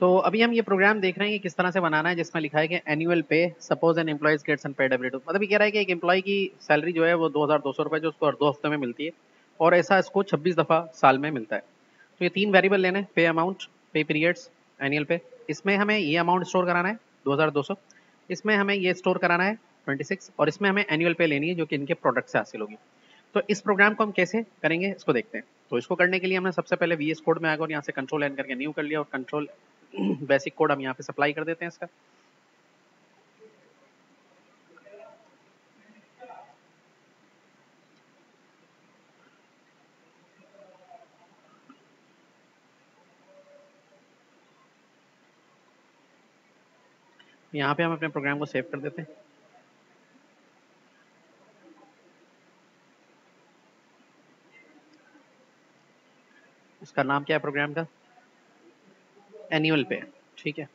तो अभी हम ये प्रोग्राम देख रहे हैं कि किस तरह से बनाना है, जिसमें लिखा है कि एनुअल पे suppose an employees gets unpaid every two मतलब ये कह रहा है कि एक एम्प्लॉय की सैलरी जो है वो दो हज़ार दो सौ रुपये जो उसको हर दो हफ़्ते में मिलती है, और ऐसा इसको छब्बीस दफ़ा साल में मिलता है। तो ये तीन वेरिएबल लेने पे अमाउंट पे पीरियड्स एनुअल पे इसमें हमें ये अमाउंट स्टोर कराना है, दो हज़ार दो सौ. इसमें हमें ये स्टोर कराना है ट्वेंटी सिक्स और इसमें हमें एनुअल पे लेनी है, जो कि इनके प्रोडक्ट से हासिल होगी। तो इस प्रोग्राम को हम कैसे करेंगे, इसको देखते हैं। तो इसको करने के लिए हमने सबसे पहले वी एस कोड में आकर यहाँ से कंट्रोल एन करके न्यू कर लिया, और कंट्रोल बेसिक कोड हम यहाँ पे सप्लाई कर देते हैं इसका। यहाँ पे हम अपने प्रोग्राम को सेव कर देते हैं। इसका नाम क्या है प्रोग्राम का? एनुअल पे, ठीक है?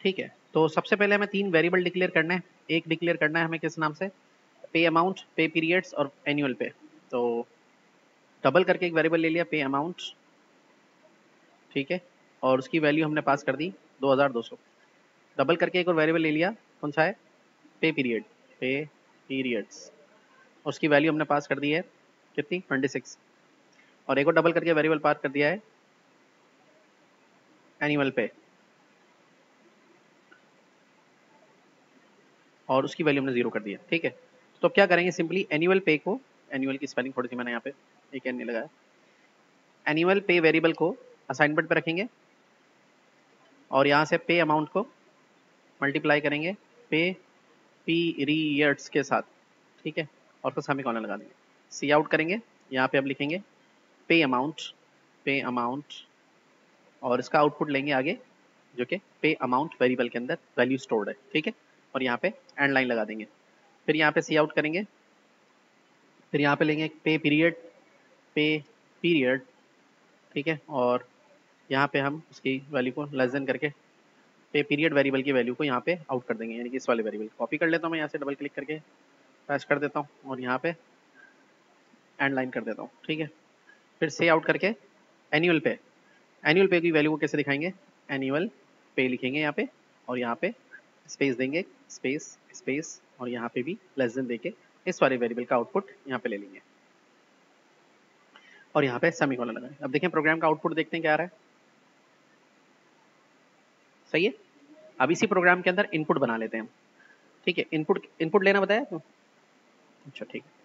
ठीक है तो सबसे पहले हमें तीन वेरिएबल डिक्लेयर करना है। एक डिक्लेयर करना है हमें किस नाम से? पे अमाउंट पे पीरियड्स और एनुअल पे तो डबल करके एक वेरिएबल ले लिया पे अमाउंट ठीक है? और उसकी वैल्यू हमने पास कर दी 2200 डबल करके एक और वेरिएबल ले लिया, कौन सा है? पे पीरियड पे पीरियड्स उसकी वैल्यू हमने पास कर दी है कितनी? 26 और एक और डबल करके वेरिएबल पास कर दिया है एनुअल पे और उसकी वैल्यू हमने ज़ीरो कर दिया ठीक है? तो अब क्या करेंगे? सिंपली एनुअल पे को एनुअल की स्पेलिंग थोड़ी सी मैंने यहाँ पे एक एन लगाया। एनुअल पे वेरिएबल को असाइनमेंट पे रखेंगे और यहाँ से पे अमाउंट को मल्टीप्लाई करेंगे पे पीरियड्स के साथ, ठीक है? और फिर सेमी कॉलन लगा देंगे। सी आउट करेंगे, यहाँ पे अब लिखेंगे पे अमाउंट पे अमाउंट और इसका आउटपुट लेंगे आगे, जो कि पे अमाउंट वेरिएबल के अंदर वैल्यू स्टोर्ड है, ठीक है? और यहाँ पे एंड लाइन लगा देंगे। फिर यहाँ पे सी आउट करेंगे, फिर यहाँ पे लेंगे पे पीरियड पे पीरियड ठीक है? और यहाँ पे हम उसकी वैल्यू को लेस देन करके पे पीरियड वेरिएबल की वैल्यू को यहाँ पे आउट कर देंगे, यानी कि इस वाले वेरिएबल कॉपी कर लेता हूँ मैं यहाँ से डबल क्लिक करके। पैस कर देता हूँ और यहाँ पे एंड लाइन कर देता हूँ, ठीक है? फिर से आउट करके एनुअल पे एनुअल पे की वैल्यू को कैसे दिखाएँगे? एनुअल पे लिखेंगे यहाँ पे और यहाँ पे स्पेस देंगे स्पेस स्पेस और यहाँ पे भी लेस देन देके इस वाले वेरिएबल का आउटपुट यहाँ पे ले लेंगे। और यहाँ पे सेमी कॉलन लगाएँ अब देखें प्रोग्राम का आउटपुट देखते हैं क्या आ रहा है। सही है? अब इसी प्रोग्राम के अंदर इनपुट बना लेते हैं ठीक है? इनपुट इनपुट लेना बताया अच्छा ठीक है।